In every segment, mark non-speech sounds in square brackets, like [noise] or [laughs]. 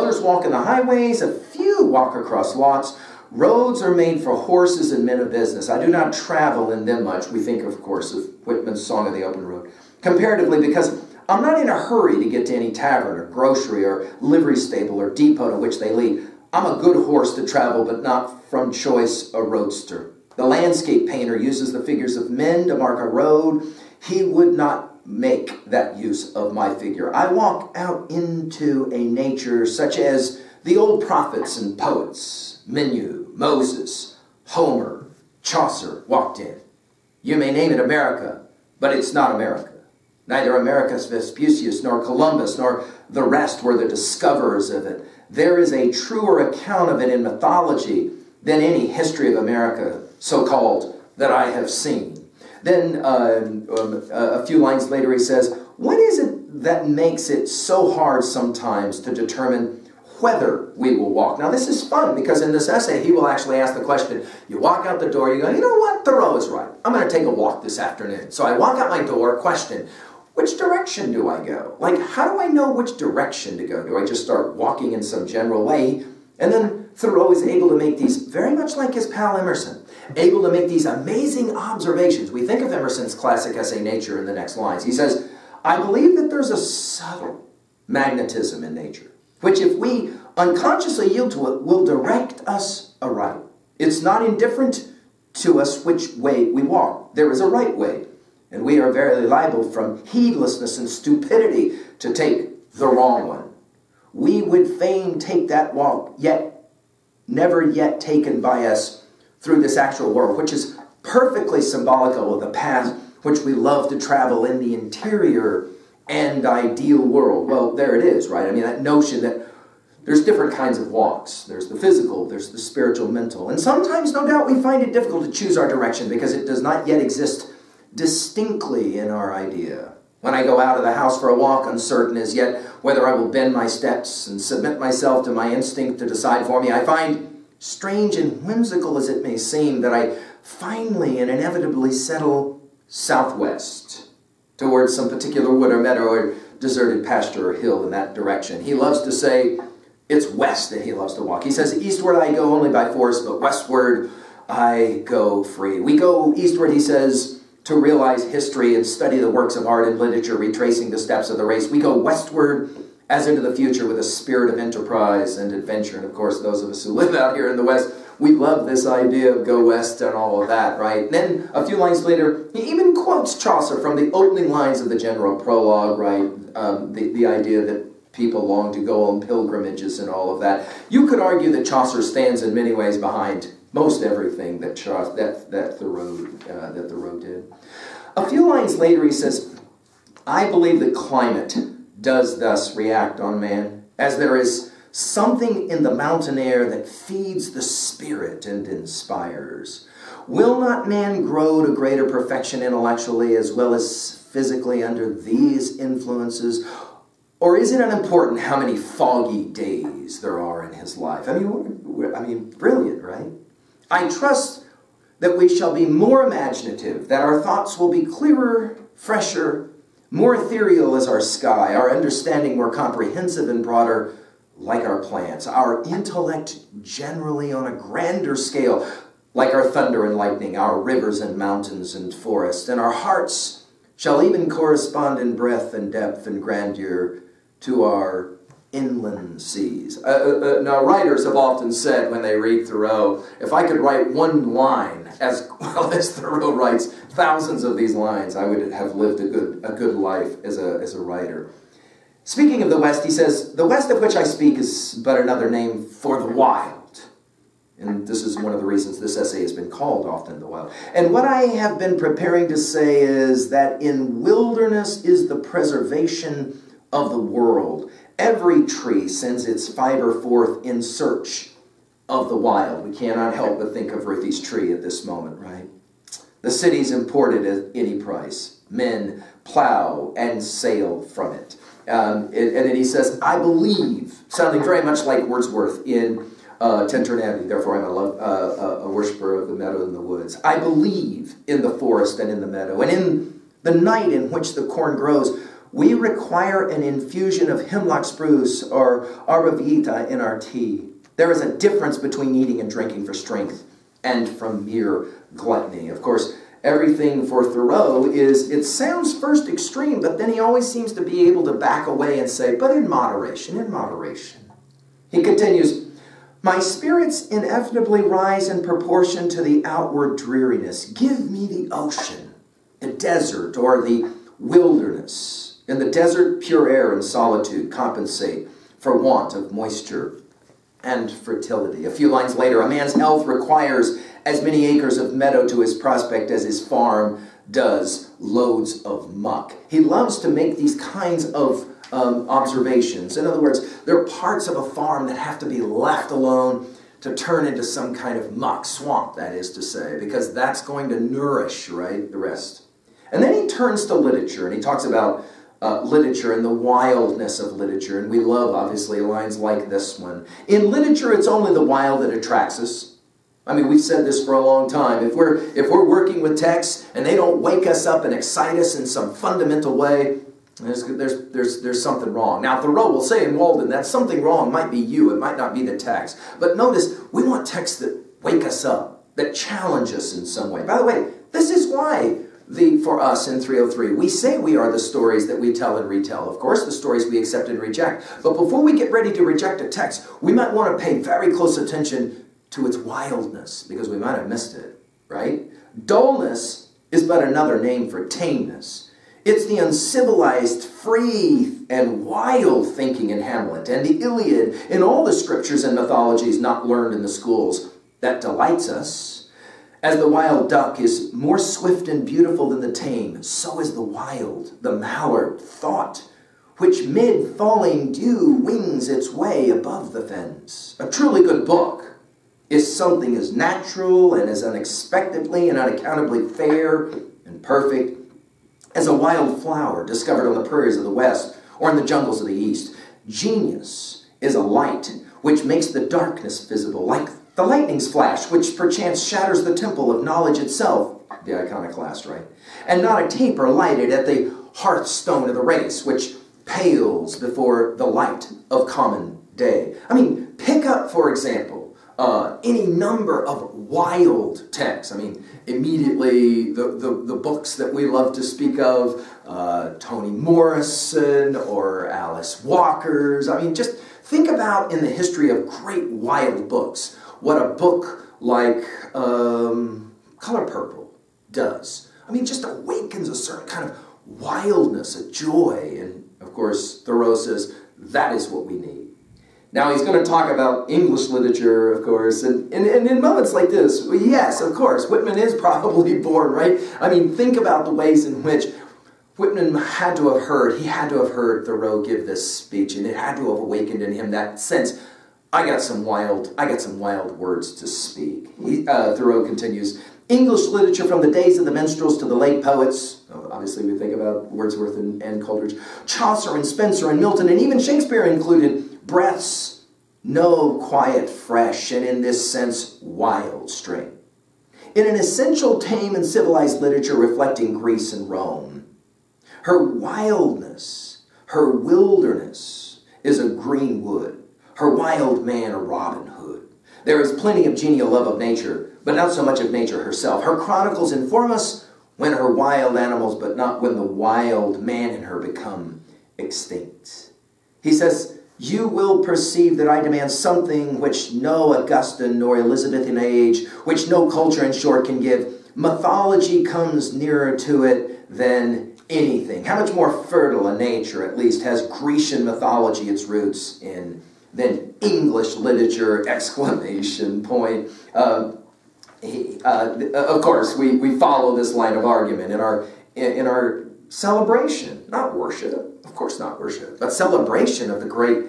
Others walk in the highways, a few walk across lots. Roads are made for horses and men of business. I do not travel in them much. We think, of course, of Whitman's Song of the Open Road. Comparatively, because I'm not in a hurry to get to any tavern or grocery or livery stable or depot to which they lead. I'm a good horse to travel, but not from choice a roadster. The landscape painter uses the figures of men to mark a road. He would not make that use of my figure. I walk out into a nature such as the old prophets and poets, Manu, Moses, Homer, Chaucer walked in. You may name it America, but it's not America. Neither Americus Vespucius, nor Columbus, nor the rest were the discoverers of it. There is a truer account of it in mythology than any history of America, so called, that I have seen. Then uh, um, a few lines later, he says, What is it that makes it so hard sometimes to determine whether we will walk? Now, this is fun because in this essay, he will actually ask the question you walk out the door, you go, You know what? Thoreau is right. I'm going to take a walk this afternoon. So I walk out my door, question, which direction do I go? Like, how do I know which direction to go? Do I just start walking in some general way? And then Thoreau is able to make these, very much like his pal Emerson, able to make these amazing observations. We think of Emerson's classic essay, Nature, in the next lines. He says, I believe that there's a subtle magnetism in nature, which, if we unconsciously yield to it, will direct us aright. It's not indifferent to us which way we walk. There is a right way, and we are very liable from heedlessness and stupidity to take the wrong one. We would fain take that walk, yet never yet taken by us through this actual world, which is perfectly symbolical of the path which we love to travel in the interior and ideal world. Well, there it is, right? I mean, that notion that there's different kinds of walks. There's the physical, there's the spiritual, mental. And sometimes, no doubt, we find it difficult to choose our direction because it does not yet exist distinctly in our idea. When I go out of the house for a walk, uncertain as yet whether I will bend my steps and submit myself to my instinct to decide for me, I find, strange and whimsical as it may seem, that I finally and inevitably settle southwest towards some particular wood or meadow or deserted pasture or hill in that direction. He loves to say it's west that he loves to walk. He says, Eastward I go only by force, but westward I go free. We go eastward, he says, to realize history and study the works of art and literature, retracing the steps of the race. We go westward as into the future with a spirit of enterprise and adventure. And of course, those of us who live out here in the West, we love this idea of go west and all of that, right? And then a few lines later, he even quotes Chaucer from the opening lines of the general prologue, right? Um, the, the idea that people long to go on pilgrimages and all of that. You could argue that Chaucer stands in many ways behind most everything that Charles, that that Thoreau uh, that Thoreau did. A few lines later, he says, "I believe that climate does thus react on man, as there is something in the mountain air that feeds the spirit and inspires. Will not man grow to greater perfection intellectually as well as physically under these influences?" Or is it unimportant how many foggy days there are in his life? I mean, I mean, brilliant, right? I trust that we shall be more imaginative, that our thoughts will be clearer, fresher, more ethereal as our sky, our understanding more comprehensive and broader, like our plants, our intellect generally on a grander scale, like our thunder and lightning, our rivers and mountains and forests, and our hearts shall even correspond in breadth and depth and grandeur to our inland seas. Uh, uh, uh, now, writers have often said when they read Thoreau, if I could write one line as [laughs] well as Thoreau writes thousands of these lines, I would have lived a good, a good life as a, as a writer. Speaking of the West, he says, The West of which I speak is but another name for the wild. And this is one of the reasons this essay has been called often the wild. And what I have been preparing to say is that in wilderness is the preservation of the world Every tree sends its fiber forth in search of the wild. We cannot help but think of Ruthie's tree at this moment, right? The city's imported at any price. Men plow and sail from it. Um, and, then he says, I believe, sounding very much like Wordsworth in uh, Tintern Abbey, therefore I'm a, love, uh, a worshiper of the meadow and the woods. I believe in the forest and in the meadow, and in the night in which the corn grows, we require an infusion of hemlock spruce or arbor vitae in our tea. There is a difference between eating and drinking for strength and from mere gluttony. Of course, everything for Thoreau is, it sounds first extreme, but then he always seems to be able to back away and say, but in moderation, in moderation. He continues, my spirits inevitably rise in proportion to the outward dreariness. Give me the ocean, the desert, or the wilderness. In the desert, pure air and solitude compensate for want of moisture and fertility. A few lines later, a man's health requires as many acres of meadow to his prospect as his farm does loads of muck. He loves to make these kinds of um, observations. In other words, there are parts of a farm that have to be left alone to turn into some kind of muck, swamp, that is to say, because that's going to nourish, right, the rest. And then he turns to literature and he talks about uh, literature and the wildness of literature. And we love, obviously, lines like this one. In literature, it's only the wild that attracts us. I mean, we've said this for a long time. If we're, if we're working with texts and they don't wake us up and excite us in some fundamental way, there's, there's, there's, there's something wrong. Now, Thoreau will say in Walden that something wrong might be you, it might not be the text. But notice, we want texts that wake us up, that challenge us in some way. By the way, this is why the, for us in 303, we say we are the stories that we tell and retell. Of course, the stories we accept and reject. But before we get ready to reject a text, we might want to pay very close attention to its wildness, because we might have missed it, right? Dullness is but another name for tameness. It's the uncivilized, free, and wild thinking in Hamlet and the Iliad in all the scriptures and mythologies not learned in the schools that delights us. As the wild duck is more swift and beautiful than the tame, so is the wild, the mallard, thought, which mid falling dew wings its way above the fens. A truly good book is something as natural and as unexpectedly and unaccountably fair and perfect as a wild flower discovered on the prairies of the west or in the jungles of the east. Genius is a light which makes the darkness visible, like the lightning's flash, which perchance shatters the temple of knowledge itself, the iconoclast, right? And not a taper lighted at the hearthstone of the race, which pales before the light of common day. I mean, pick up, for example, uh, any number of wild texts. I mean, immediately the, the, the, books that we love to speak of, uh, Toni Morrison or Alice Walker's. I mean, just think about in the history of great wild books what a book like um, Color Purple does. I mean, just awakens a certain kind of wildness, a joy. And of course, Thoreau says that is what we need. Now he's going to talk about English literature, of course, and, and, and, in moments like this, yes, of course, Whitman is [laughs] probably born, right? I mean, think about the ways in which Whitman had to have heard, he had to have heard Thoreau give this speech, and it had to have awakened in him that sense, I got some wild, I got some wild words to speak. He, uh, Thoreau continues, English literature from the days of the minstrels to the late poets, obviously we think about Wordsworth and, and Coleridge, Chaucer and Spenser and Milton, and even Shakespeare included, breaths no quiet, fresh, and in this sense, wild strain. In an essential, tame, and civilized literature reflecting Greece and Rome, her wildness, her wilderness is a green wood, her wild man a Robin Hood. There is plenty of genial love of nature, but not so much of nature herself. Her chronicles inform us when her wild animals, but not when the wild man in her become extinct. He says, you will perceive that I demand something which no Augustan nor Elizabethan age, which no culture in short can give. Mythology comes nearer to it than anything. How much more fertile a nature, at least, has Grecian mythology its roots in than English literature! Exclamation point. Uh, uh, of course, we, we follow this line of argument in our in our celebration, not worship, of course not worship, but celebration of the great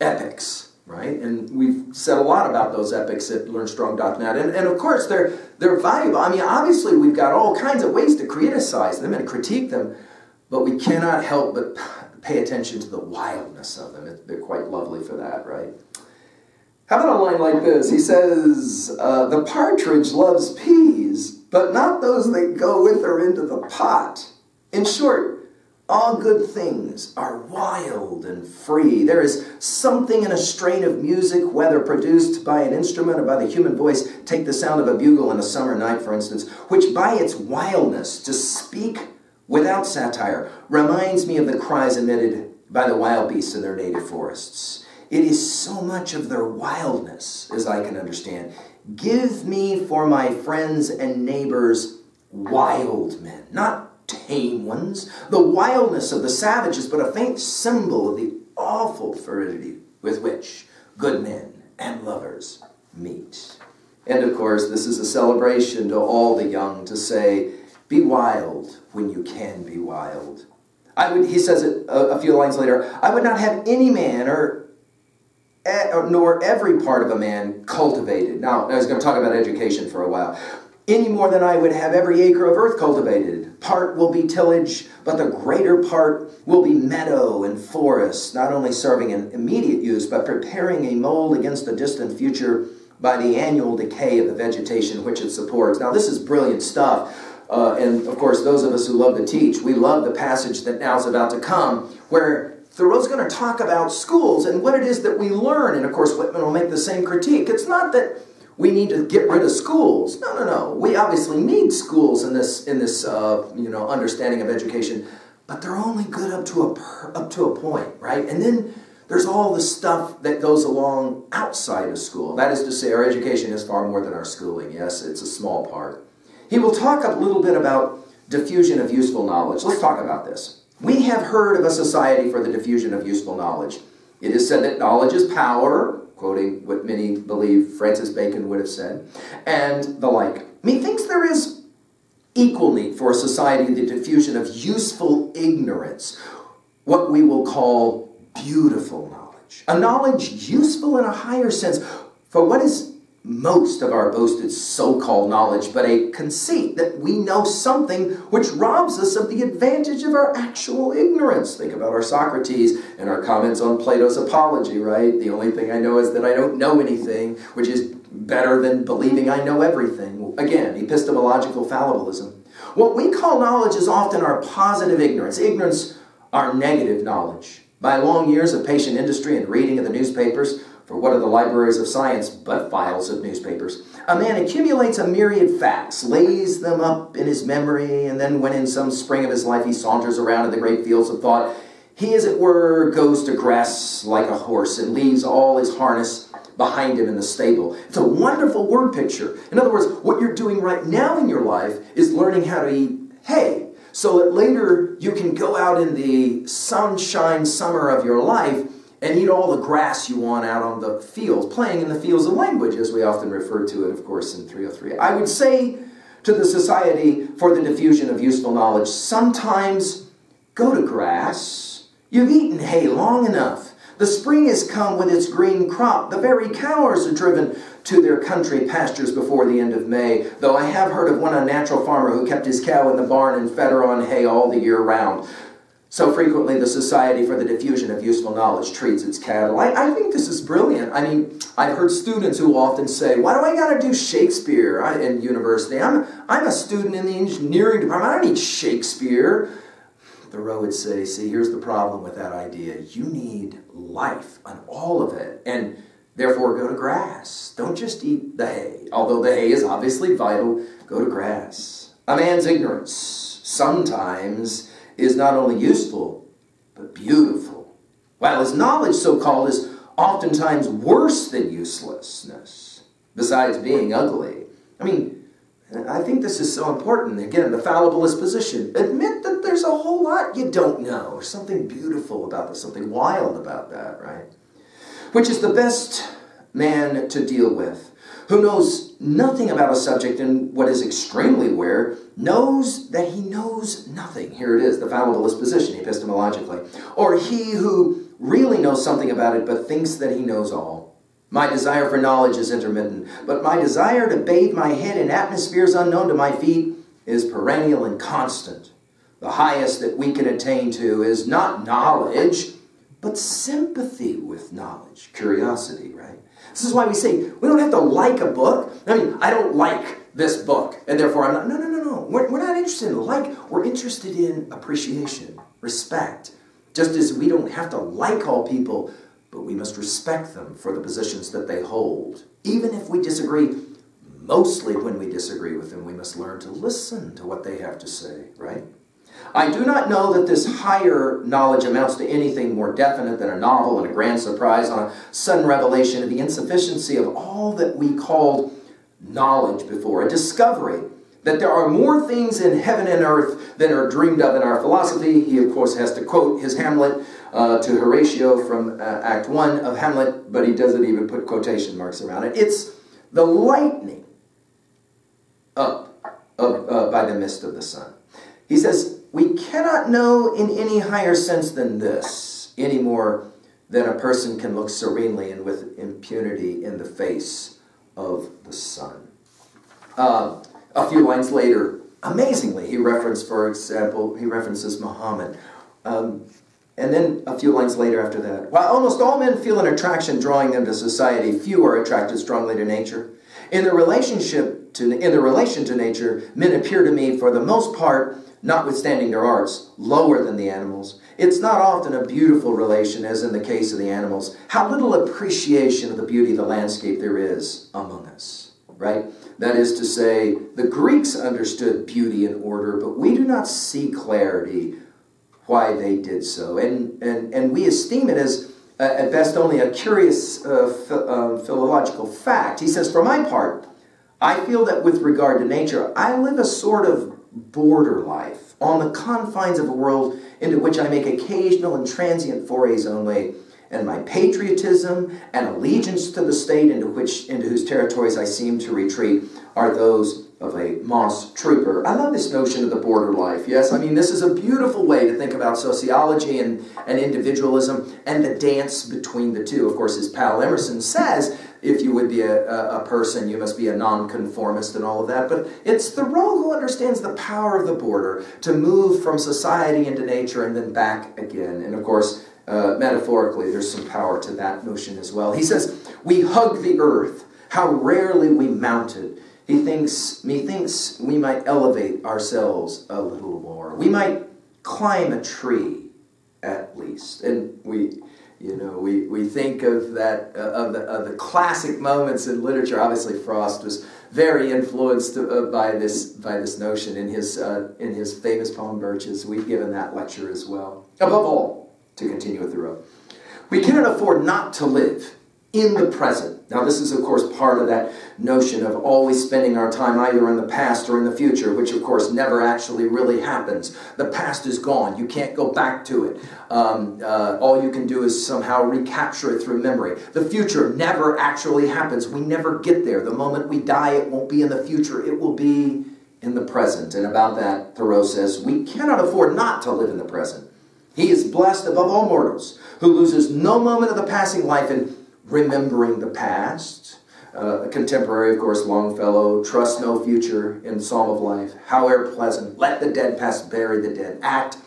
epics, right? And we've said a lot about those epics at LearnStrong.net. And, and of course, they're, they're valuable. I mean, obviously, we've got all kinds of ways to criticize them and critique them, but we cannot help but pay attention to the wildness of them. They're quite lovely for that, right? How about a line like this? He says, uh, The partridge loves peas, but not those that go with her into the pot. In short, All good things are wild and free. There is something in a strain of music, whether produced by an instrument or by the human voice, take the sound of a bugle in a summer night, for instance, which by its wildness, to speak without satire, reminds me of the cries emitted by the wild beasts in their native forests. It is so much of their wildness, as I can understand. Give me for my friends and neighbors wild men, not tame ones. The wildness of the savage is but a faint symbol of the awful fertility with which good men and lovers meet. And of course, this is a celebration to all the young to say, be wild when you can be wild. I would, he says it a, a few lines later, I would not have any man or, or nor every part of a man cultivated. Now, I was going to talk about education for a while any more than I would have every acre of earth cultivated. Part will be tillage, but the greater part will be meadow and forest, not only serving an immediate use, but preparing a mold against the distant future by the annual decay of the vegetation which it supports. Now, this is brilliant stuff. Uh, and of course, those of us who love to teach, we love the passage that now is about to come, where Thoreau's going to talk about schools and what it is that we learn. And of course, Whitman will make the same critique. It's not that we need to get rid of schools. No, no, no. We obviously need schools in this in this uh, you know understanding of education, but they're only good up to a up to a point, right? And then there's all the stuff that goes along outside of school. That is to say, our education is far more than our schooling. Yes, it's a small part. He will talk a little bit about diffusion of useful knowledge. Let's talk about this. We have heard of a society for the diffusion of useful knowledge. It is said that knowledge is power, quoting what many believe Francis Bacon would have said, and the like. Methinks there is equal need for a society the diffusion of useful ignorance, what we will call beautiful knowledge. A knowledge useful in a higher sense for what is most of our boasted so-called knowledge, but a conceit that we know something which robs us of the advantage of our actual ignorance. Think about our Socrates and our comments on Plato's Apology, right? The only thing I know is that I don't know anything, which is better than believing I know everything. Again, epistemological fallibilism. What we call knowledge is often our positive ignorance. Ignorance, our negative knowledge. By long years of patient industry and reading of the newspapers, for what are the libraries of science but files of newspapers? A man accumulates a myriad facts, lays them up in his memory, and then when in some spring of his life he saunters around in the great fields of thought, he, as it were, goes to grass like a horse and leaves all his harness behind him in the stable. It's a wonderful word picture. In other words, what you're doing right now in your life is learning how to eat hay so that later you can go out in the sunshine summer of your life and eat all the grass you want out on the fields, playing in the fields of language, as we often refer to it, of course, in 303. I would say to the Society for the Diffusion of Useful Knowledge, sometimes go to grass. You've eaten hay long enough. The spring has come with its green crop. The very cows are driven to their country pastures before the end of May, though I have heard of one unnatural farmer who kept his cow in the barn and fed her on hay all the year round. So frequently, the Society for the Diffusion of Useful Knowledge treats its cattle. I, I think this is brilliant. I mean, I've heard students who often say, Why do I got to do Shakespeare in university? I'm, I'm a student in the engineering department. I don't need Shakespeare. Thoreau would say, See, here's the problem with that idea. You need life on all of it. And therefore, go to grass. Don't just eat the hay. Although the hay is obviously vital, go to grass. A man's ignorance sometimes is not only useful, but beautiful. While his knowledge, so called, is oftentimes worse than uselessness, besides being ugly. I mean, I think this is so important. Again, the fallibilist position. Admit that there's a whole lot you don't know. something beautiful about this, something wild about that, right? Which is the best man to deal with who knows nothing about a subject and what is extremely aware, knows that he knows nothing. Here it is, the fallibilist position epistemologically. Or he who really knows something about it but thinks that he knows all. My desire for knowledge is intermittent, but my desire to bathe my head in atmospheres unknown to my feet is perennial and constant. The highest that we can attain to is not knowledge, but sympathy with knowledge, curiosity, right? This is why we say we don't have to like a book. I mean, I don't like this book, and therefore I'm not. No, no, no, no. We're, we're not interested in like. We're interested in appreciation, respect. Just as we don't have to like all people, but we must respect them for the positions that they hold. Even if we disagree, mostly when we disagree with them, we must learn to listen to what they have to say, right? I do not know that this higher knowledge amounts to anything more definite than a novel and a grand surprise on a sudden revelation of the insufficiency of all that we called knowledge before, a discovery that there are more things in heaven and earth than are dreamed of in our philosophy. He, of course, has to quote his Hamlet uh, to Horatio from uh, Act 1 of Hamlet, but he doesn't even put quotation marks around it. It's the lightning up uh, by the mist of the sun. He says, We cannot know in any higher sense than this, any more than a person can look serenely and with impunity in the face of the sun. Uh, a few lines later, amazingly, he references, for example, he references Muhammad. Um, and then a few lines later after that, while almost all men feel an attraction drawing them to society, few are attracted strongly to nature. In the relationship to in the relation to nature, men appear to me, for the most part, notwithstanding their arts, lower than the animals. It's not often a beautiful relation, as in the case of the animals. How little appreciation of the beauty of the landscape there is among us, right? That is to say, the Greeks understood beauty and order, but we do not see clarity why they did so. And, and, and we esteem it as, uh, at best, only a curious uh, uh, philological fact. He says, For my part, I feel that with regard to nature, I live a sort of border life on the confines of a world into which I make occasional and transient forays only and my patriotism and allegiance to the state into which into whose territories I seem to retreat are those of a moss trooper. I love this notion of the border life. Yes, I mean this is a beautiful way to think about sociology and, and individualism and the dance between the two. Of course, as Pal Emerson says, if you would be a, a, a person, you must be a nonconformist and all of that. But it's the Thoreau who understands the power of the border to move from society into nature and then back again. And of course, uh, metaphorically, there's some power to that notion as well. He says, We hug the earth, how rarely we mount it. He thinks, methinks we might elevate ourselves a little more. We might climb a tree, at least. And we, you know, we, we think of that uh, of, the, of the classic moments in literature. Obviously, Frost was very influenced uh, by this by this notion in his uh, in his famous poem Birches. We've given that lecture as well. Above all, to continue with the road. We cannot afford not to live in the present. Now, this is, of course, part of that notion of always spending our time either in the past or in the future, which, of course, never actually really happens. The past is gone. You can't go back to it. Um, uh, all you can do is somehow recapture it through memory. The future never actually happens. We never get there. The moment we die, it won't be in the future, it will be in the present. And about that, Thoreau says, we cannot afford not to live in the present. He is blessed above all mortals who loses no moment of the passing life in remembering the past. Uh, a contemporary, of course, Longfellow, trust no future in Psalm of Life. However pleasant, let the dead past bury the dead. Act,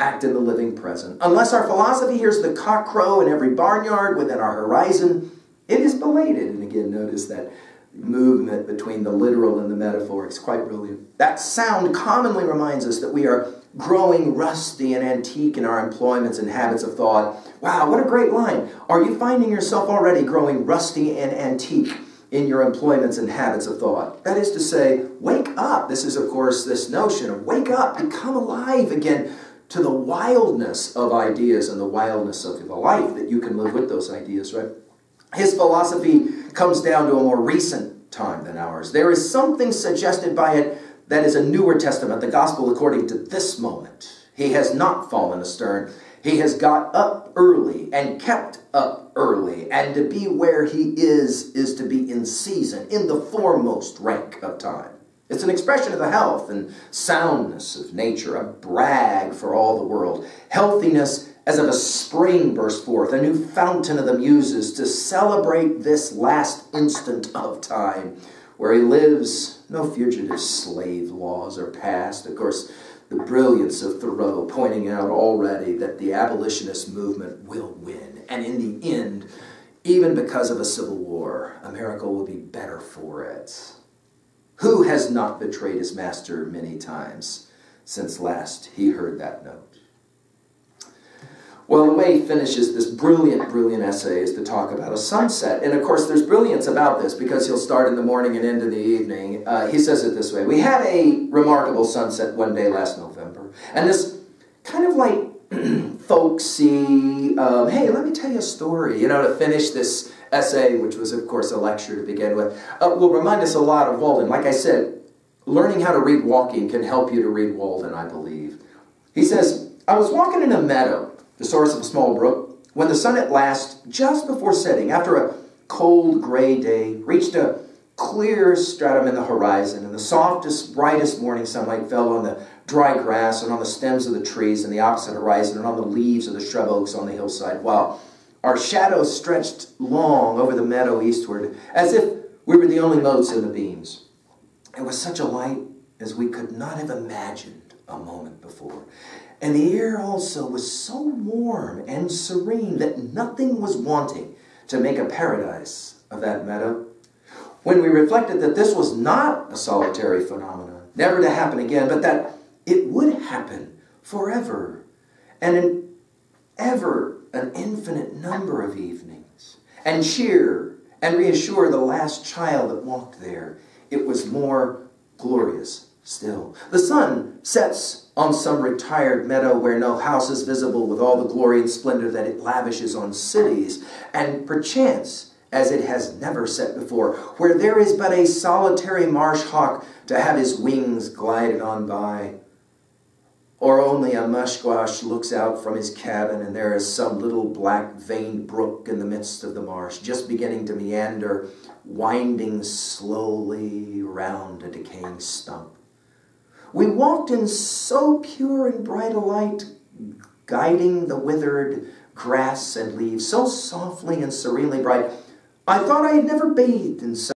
act in the living present. Unless our philosophy hears the cock crow in every barnyard within our horizon, it is belated. And again, notice that movement between the literal and the metaphor. It's quite brilliant. That sound commonly reminds us that we are growing rusty and antique in our employments and habits of thought. Wow, what a great line. Are you finding yourself already growing rusty and antique in your employments and habits of thought? That is to say, wake up. This is, of course, this notion of wake up, become alive again to the wildness of ideas and the wildness of the life that you can live with those ideas, right? His philosophy comes down to a more recent time than ours. There is something suggested by it that is a newer testament, the gospel according to this moment. He has not fallen astern. He has got up early and kept up early. And to be where he is, is to be in season, in the foremost rank of time. It's an expression of the health and soundness of nature, a brag for all the world. Healthiness as of a spring burst forth, a new fountain of the muses to celebrate this last instant of time where he lives, no fugitive slave laws are passed. Of course, the brilliance of Thoreau pointing out already that the abolitionist movement will win. And in the end, even because of a civil war, America will be better for it. Who has not betrayed his master many times since last he heard that note? Well, the way he finishes this brilliant, brilliant essay is to talk about a sunset. And of course, there's brilliance about this because he'll start in the morning and end in the evening. Uh, he says it this way We had a remarkable sunset one day last November. And this kind of like [clears throat] folksy, um, hey, let me tell you a story, you know, to finish this essay, which was, of course, a lecture to begin with, uh, will remind us a lot of Walden. Like I said, learning how to read walking can help you to read Walden, I believe. He says, I was walking in a meadow the source of a small brook, when the sun at last, just before setting, after a cold gray day, reached a clear stratum in the horizon, and the softest, brightest morning sunlight fell on the dry grass and on the stems of the trees in the opposite horizon and on the leaves of the shrub oaks on the hillside, while our shadows stretched long over the meadow eastward, as if we were the only motes in the beams. It was such a light as we could not have imagined a moment before. And the air also was so warm and serene that nothing was wanting to make a paradise of that meadow. When we reflected that this was not a solitary phenomenon, never to happen again, but that it would happen forever and in ever an infinite number of evenings, and cheer and reassure the last child that walked there, it was more glorious still. The sun sets on some retired meadow where no house is visible with all the glory and splendor that it lavishes on cities, and perchance, as it has never set before, where there is but a solitary marsh hawk to have his wings glided on by, or only a musquash looks out from his cabin and there is some little black veined brook in the midst of the marsh, just beginning to meander, winding slowly round a decaying stump. We walked in so pure and bright a light, guiding the withered grass and leaves so softly and serenely bright. I thought I had never bathed in such